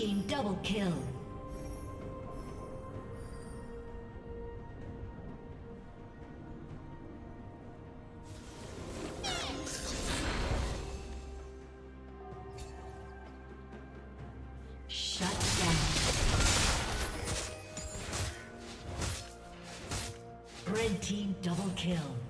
team double kill. Shut down. Red team double kill.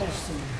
olsun.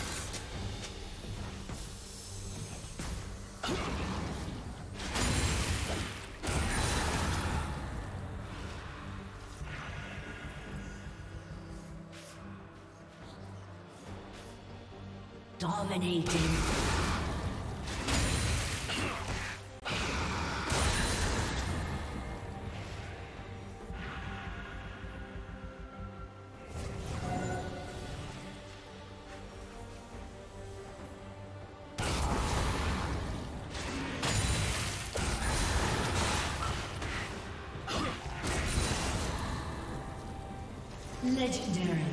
Legendary.